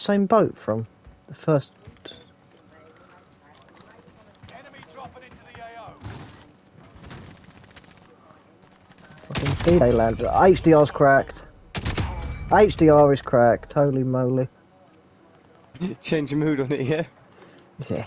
same boat from the first. They landed. HDR's cracked. HDR is cracked. Holy moly. Change your mood on it, yeah? Yeah.